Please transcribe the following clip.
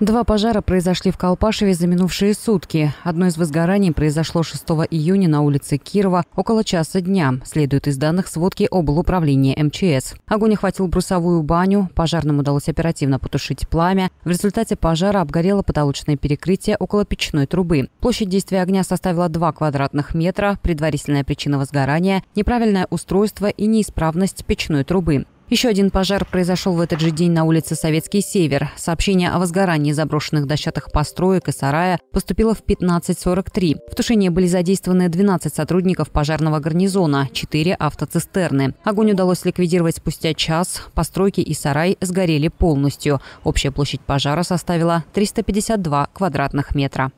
Два пожара произошли в Колпашеве за минувшие сутки. Одно из возгораний произошло 6 июня на улице Кирова около часа дня, следует из данных сводки облуправления МЧС. Огонь охватил брусовую баню, пожарным удалось оперативно потушить пламя. В результате пожара обгорело потолочное перекрытие около печной трубы. Площадь действия огня составила 2 квадратных метра. Предварительная причина возгорания – неправильное устройство и неисправность печной трубы. Еще один пожар произошел в этот же день на улице Советский Север. Сообщение о возгорании заброшенных дощатых построек и сарая поступило в 15.43. В тушении были задействованы 12 сотрудников пожарного гарнизона, 4 автоцистерны. Огонь удалось ликвидировать спустя час. Постройки и сарай сгорели полностью. Общая площадь пожара составила 352 квадратных метра.